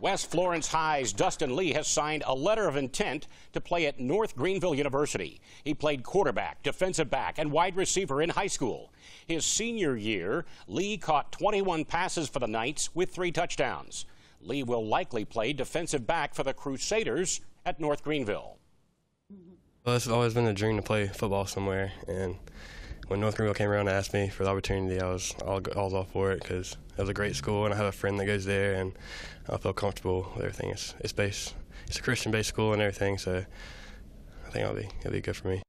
West Florence High's Dustin Lee has signed a letter of intent to play at North Greenville University. He played quarterback, defensive back, and wide receiver in high school. His senior year, Lee caught 21 passes for the Knights with three touchdowns. Lee will likely play defensive back for the Crusaders at North Greenville. Well, it's always been a dream to play football somewhere, and when North Greenville came around and asked me for the opportunity, I was all, I was all for it because it was a great school, and I have a friend that goes there, and I feel comfortable with everything. It's it's based, it's a Christian-based school and everything, so I think it'll be it'll be good for me.